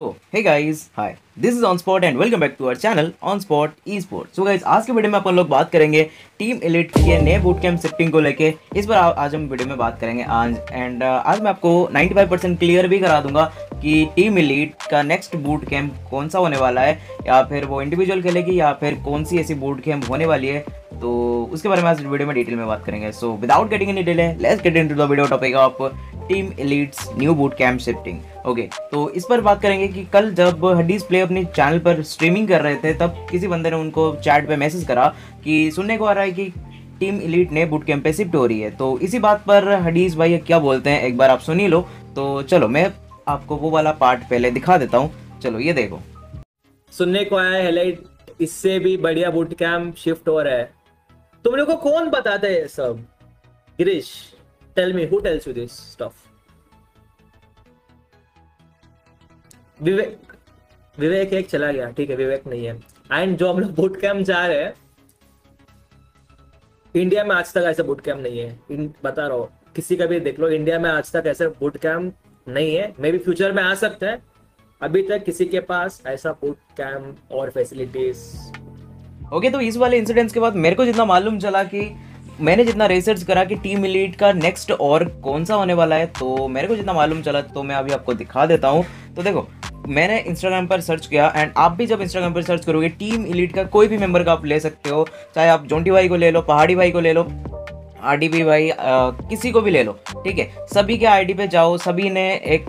Oh, hey guys, hi. This is OnSpot and welcome back to our channel OnSpot Esports. So guys, आज के video में अपन लोग बात करेंगे टीम एलिट के नए बूट कैंप शिफ्टिंग को लेके इस पर आज हम वीडियो में बात करेंगे आज एंड आज मैं आपको 95% क्लियर भी करा दूँगा कि टीम एलिट का नेक्स्ट बूट कैंप कौन सा होने वाला है या फिर वो इंडिविजुअल खेलेगी या फिर कौन सी ऐसी बूट कैंप होने वाली है तो उसके बारे में आज वीडियो में डिटेल में बात करेंगे। So without getting any delay let's get into the video topic of team elites new boot camp shifting okay तो इस पर बात करेंगे कि कल जब हडीज प्ले अपने चैनल पर स्ट्रीमिंग कर रहे थे, तब किसी बंदे ने उनको चैट पे मैसेज करा कि सुनने को आ रहा है कि टीम एलिट ने बूट कैंप पे शिफ्ट हो रही है। तो इसी बात पर हडीज भाई क्या बोलते हैं, एक बार आप सुनी लो। तो चलो, मैं आपको वो वाला पार्ट पहले दिखा देता हूँ। चलो, ये देखो। सुनने को आया है इससे भी बढ़िया बूट कैंप शिफ्ट हो रहा है। तुम लोग को कौन बताता है सब? Girish tell me who tells you this stuff Vivek Vivek एक चला गया ठीक है विवेक नहीं है। एंड जो हम लोग बूट कैंप जा रहे हैं इंडिया में आज तक ऐसा बूट कैंप नहीं है। इन, बता रहा हूँ किसी का भी देख लो इंडिया में आज तक ऐसा बूट कैंप नहीं है। मे बी फ्यूचर में आ सकते हैं। अभी तक किसी के पास ऐसा बूट कैंप और फैसिलिटीज़ ओके तो इस वाले इंसिडेंट्स के बाद मेरे को जितना मालूम चला कि मैंने जितना रिसर्च करा कि टीम इलीट का नेक्स्ट और कौन सा होने वाला है तो मेरे को जितना मालूम चला तो मैं अभी आपको दिखा देता हूँ। तो देखो, मैंने इंस्टाग्राम पर सर्च किया एंड आप भी जब इंस्टाग्राम पर सर्च करोगे टीम इलीट का कोई भी मेंबर का आप ले सकते हो, चाहे आप जोंटी भाई को ले लो पहाड़ी भाई को ले लो। आर भाई आ, किसी को भी ले लो ठीक है? सभी के आईडी पे जाओ सभी ने एक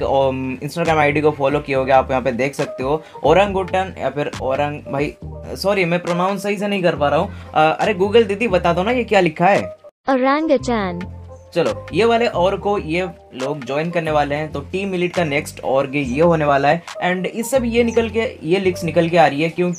इंस्टाग्राम आईडी को फॉलो किया होगा आप यहाँ पे देख सकते हो। औरंगुटन या फिर औरंग भाई सॉरी मैं प्रोनाउंस सही से नहीं कर पा रहा हूँ। अरे गूगल दीदी बता दो ना ये क्या लिखा है? orangutan चलो ये वाले और को ये लोग ज्वाइन करने वाले हैं तो टीम मिलिट का नेक्स्ट और ये होने वाला है। एंड इससे भी ये निकल के ये लिक्स निकल के आ रही है क्यों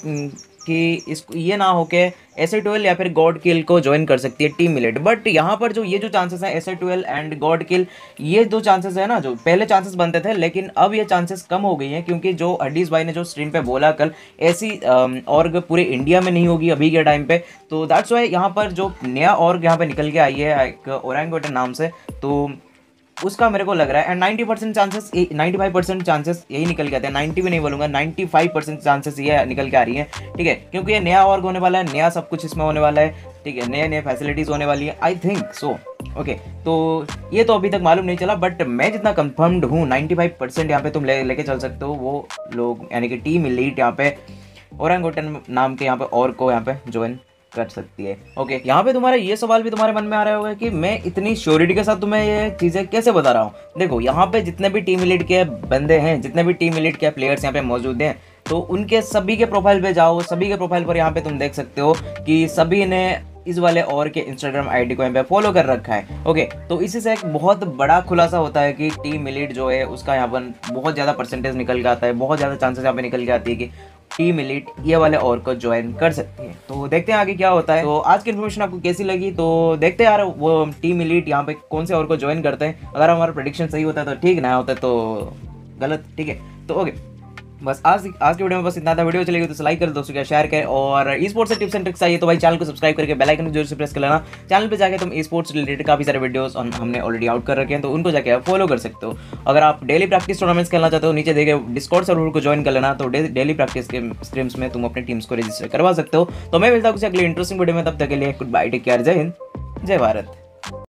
कि इसको ये ना हो के एस ट्वेल्व या फिर गॉड किल को ज्वाइन कर सकती है टीम मिलेट बट यहाँ पर जो ये जो चांसेस हैं S twelve and God kill ये दो चांसेस है ना, जो पहले चांसेस बनते थे, लेकिन अब ये चांसेस कम हो गई हैं, क्योंकि जो हडीज भाई ने जो स्ट्रीम पे बोला कल, ऐसी ऑर्ग पूरे इंडिया में नहीं होगी अभी के टाइम पे। तो दैट्स वाई यहाँ पर जो नया ऑर्ग यहाँ पर निकल के आई है, एक ओरंगोटन नाम से तो उसका मेरे को लग रहा है and ninety percent chances ninety five percent chances यही निकल के आते हैं। नाइन्टी भी नहीं बोलूँगा नाइन्टी फाइव परसेंट चांसेस ये निकल के आ रही है, ठीक है? क्योंकि ये नया ऑर्ग होने वाला है, नया सब कुछ इसमें होने वाला है, ठीक है? नए नए फैसिलिटीज़ होने वाली है आई थिंक सो ओके तो ये तो अभी तक मालूम नहीं चला बट मैं जितना कंफर्म्ड हूँ नाइन्टी फाइव परसेंट यहाँ पे तुम ले, लेके चल सकते हो, वो लोग, यानी कि टीम लीड यहाँ पे, औरंगोटन नाम के यहाँ पे और को यहाँ पे ज्वाइन कर सकती है। ओके यहाँ पे तुम्हारा ये सवाल भी तुम्हारे मन में आ रहा होगा कि मैं इतनी श्योरिटी के साथ तुम्हें ये चीज़ें कैसे बता रहा हूँ? देखो, यहाँ पे जितने भी टीम लीड के बंदे हैं, जितने भी टीम लीड के प्लेयर्स यहाँ पे मौजूद हैं तो उनके सभी के प्रोफ़ाइल पे जाओ, सभी के प्रोफ़ाइल पर यहाँ पे तुम देख सकते हो कि सभी ने इस वाले और के इंस्टाग्राम आईडी को यहाँ पे फॉलो कर रखा है। ओके तो इसी से एक बहुत बड़ा खुलासा होता है कि टीम मिलिट जो है, उसका यहाँ पर बहुत ज़्यादा परसेंटेज निकल के आता है, बहुत ज़्यादा चांसेस यहाँ पे निकल के आती है कि टीम एलिट ये वाले और को ज्वाइन कर सकती है। तो देखते हैं आगे क्या होता है। तो आज की इन्फॉर्मेशन आपको कैसी लगी? तो देखते हैं यार वो टीम एलिट यहाँ पे कौन से और को ज्वाइन करते हैं। अगर हमारा प्रोडिक्शन सही होता है तो ठीक, ना होता है तो गलत, ठीक है? तो ओके बस आज आज की वीडियो में बस इतना था। वीडियो चलेगी तो लाइक कर दोस्तों क्या शेयर करें और ई स्पोर्ट्स से टिप्स एंड ट्रिक्स चाहिए तो भाई चैनल को सब्सक्राइब करके बेल आइकन को ज़रूर से प्रेस कर लेना। चैनल पे जाके तुम ई स्पोर्ट्स रिलेटेड काफ़ी सारे वीडियोस हमने ऑलरेडी आउट कर रखे हैं तो उनको जाके आप फॉलो कर सकते हो। अगर आप डेली प्रैक्टिस टूर्नामेंट्स खेलना चाहते हो, नीचे देखे डिस्कॉर्ड सर्वर को ज्वाइन कर लेना तो डेली प्रैक्टिस के स्ट्रीम्स में तुम अपनी टीम्स को रजिस्टर करवा सकते हो। तो मैं मिलता हूँ अगले इंटरेस्टिंग वीडियो में, तब तक के लिए गुड बाय टेक केयर जय हिंद, जय भारत।